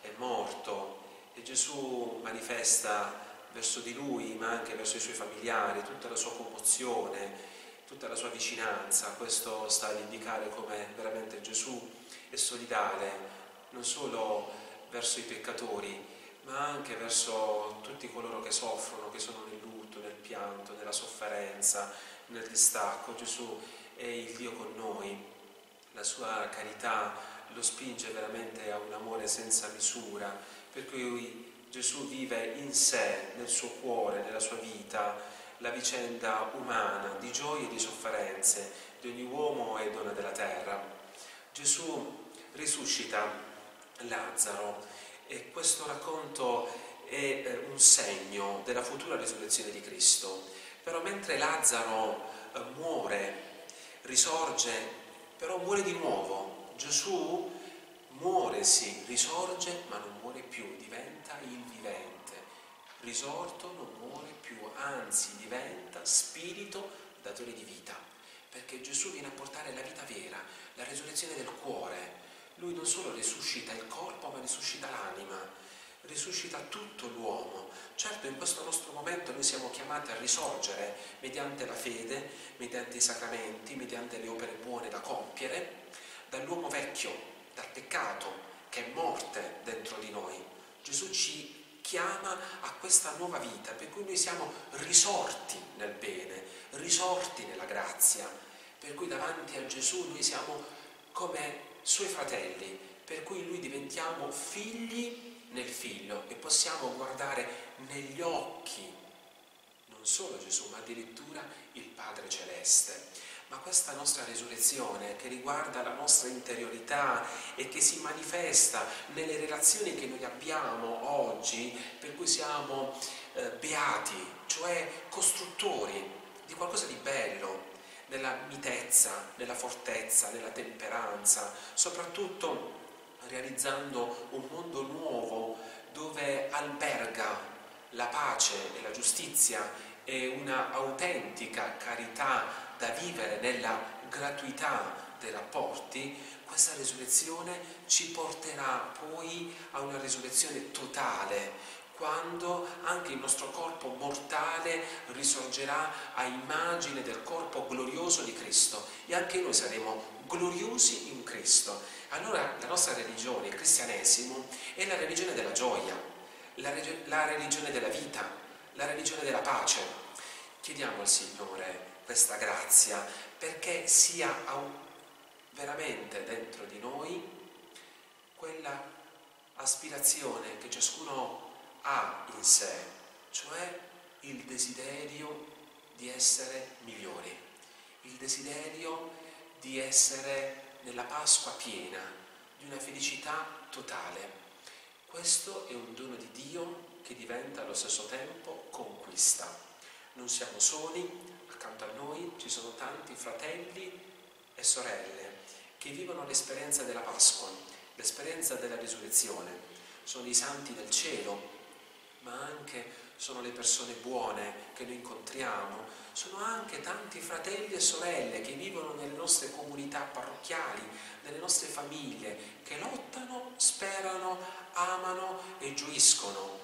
è morto e Gesù manifesta verso di lui, ma anche verso i suoi familiari, tutta la sua commozione, tutta la sua vicinanza. Questo sta ad indicare come veramente Gesù è solidale non solo verso i peccatori, ma anche verso tutti coloro che soffrono, che sono nel lutto, nel pianto, nella sofferenza, nel distacco. Gesù è il Dio con noi, la sua carità lo spinge veramente a un amore senza misura, per cui Gesù vive in sé, nel suo cuore, nella sua vita, la vicenda umana di gioie e di sofferenze di ogni uomo e donna della terra. Gesù risuscita Lazzaro e questo racconto è eh, un segno della futura risurrezione di Cristo. Però mentre Lazzaro eh, muore, risorge, però muore di nuovo, Gesù muore, sì, risorge, ma non muore più, diventa invivente. Risorto non muore più, anzi diventa spirito datore di vita, perché Gesù viene a portare la vita vera, la resurrezione del cuore. Lui non solo risuscita il corpo, ma risuscita l'anima, risuscita tutto l'uomo. Certo, in questo nostro momento noi siamo chiamati a risorgere mediante la fede, mediante i sacramenti, mediante le opere buone da compiere, dall'uomo vecchio, dal peccato che è morte dentro di noi. Gesù ci chiama a questa nuova vita, per cui noi siamo risorti nel bene, risorti nella grazia, per cui davanti a Gesù noi siamo come suoi fratelli, per cui lui diventiamo figli nel figlio e possiamo guardare negli occhi non solo Gesù, ma addirittura il Padre Celeste. Ma questa nostra resurrezione che riguarda la nostra interiorità e che si manifesta nelle relazioni che noi abbiamo oggi, per cui siamo eh, beati, cioè costruttori di qualcosa di bello, nella mitezza, nella fortezza, nella temperanza, soprattutto realizzando un mondo nuovo dove alberga la pace e la giustizia e una autentica carità da vivere nella gratuità dei rapporti, questa risurrezione ci porterà poi a una risurrezione totale, quando anche il nostro corpo mortale risorgerà a immagine del corpo glorioso di Cristo e anche noi saremo gloriosi in Cristo. Allora la nostra religione, il cristianesimo, è la religione della gioia, la, la religione della vita, la religione della pace. Chiediamo al Signore questa grazia perché sia veramente dentro di noi quella aspirazione che ciascuno ha in sé, cioè il desiderio di essere migliori, il desiderio di essere nella Pasqua piena, di una felicità totale. Questo è un dono di Dio che diventa allo stesso tempo conquista. Non siamo soli, accanto a noi ci sono tanti fratelli e sorelle che vivono l'esperienza della Pasqua, l'esperienza della risurrezione. Sono i santi del cielo, ma anche sono le persone buone che noi incontriamo, sono anche tanti fratelli e sorelle che vivono nelle nostre comunità parrocchiali, nelle nostre famiglie, che lottano, sperano, amano e gioiscono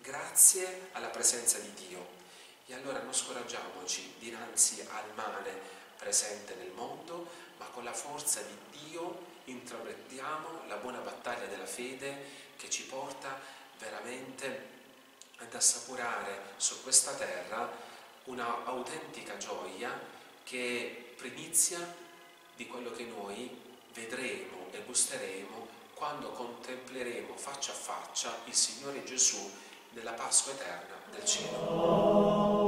grazie alla presenza di Dio. E allora non scoraggiamoci dinanzi al male presente nel mondo, ma con la forza di Dio intraprendiamo la buona battaglia della fede che ci porta veramente ad assaporare su questa terra una autentica gioia che è primizia di quello che noi vedremo e gusteremo quando contempleremo faccia a faccia il Signore Gesù nella Pasqua eterna del cielo.